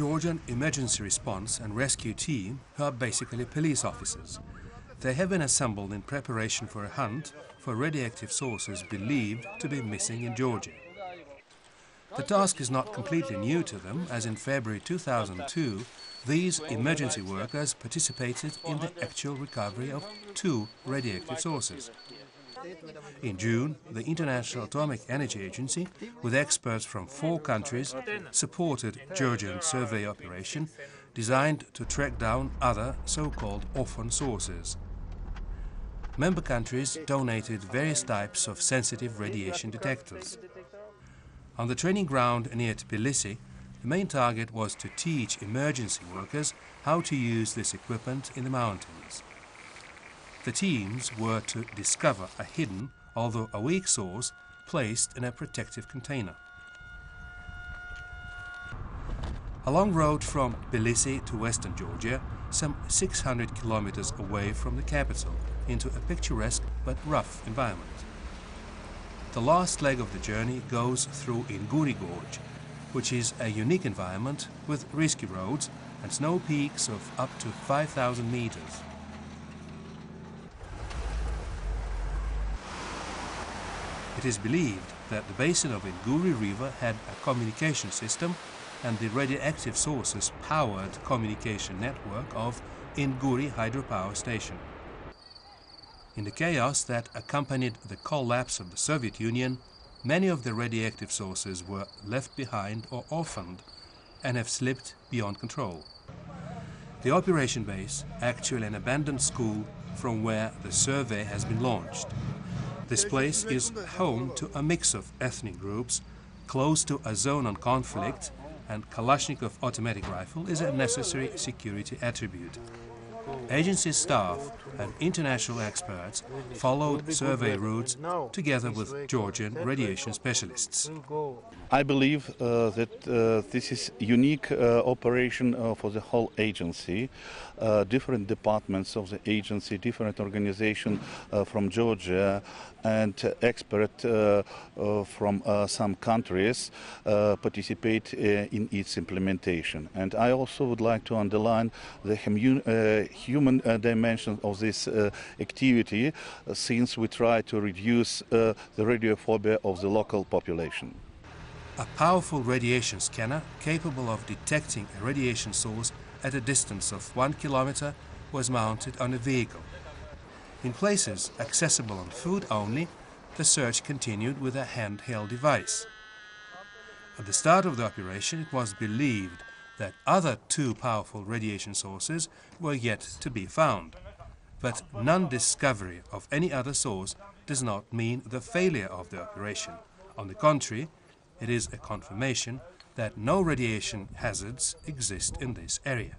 Georgian emergency response and rescue team who are basically police officers. They have been assembled in preparation for a hunt for radioactive sources believed to be missing in Georgia. The task is not completely new to them, as in February 2002, these emergency workers participated in the actual recovery of two radioactive sources. In June, the International Atomic Energy Agency, with experts from four countries, supported Georgian survey operation designed to track down other so-called orphan sources. Member countries donated various types of sensitive radiation detectors. On the training ground near Tbilisi, the main target was to teach emergency workers how to use this equipment in the mountains. The teams were to discover a hidden, although a weak source, placed in a protective container. A long road from Tbilisi to western Georgia, some 600 kilometers away from the capital, into a picturesque but rough environment. The last leg of the journey goes through Inguri Gorge, which is a unique environment with risky roads and snow peaks of up to 5,000 meters. It is believed that the basin of Inguri River had a communication system and the radioactive sources powered communication network of Inguri hydropower station. In the chaos that accompanied the collapse of the Soviet Union, many of the radioactive sources were left behind or orphaned and have slipped beyond control. The operation base, actually an abandoned school from where the survey has been launched. This place is home to a mix of ethnic groups, close to a zone on conflict, and Kalashnikov automatic rifle is a necessary security attribute. Agency staff and international experts followed survey routes together with Georgian radiation specialists. I believe uh, that uh, this is unique uh, operation uh, for the whole agency. Uh, different departments of the agency, different organizations uh, from Georgia and experts from some countries participate in its implementation. And I also would like to underline the human uh, dimension of this uh, activity uh, since we try to reduce the radiophobia of the local population. A powerful radiation scanner capable of detecting a radiation source at a distance of one kilometer was mounted on a vehicle. In places accessible on foot only, the search continued with a handheld device. At the start of the operation, it was believed that other two powerful radiation sources were yet to be found. But non-discovery of any other source does not mean the failure of the operation. On the contrary, it is a confirmation that no radiation hazards exist in this area.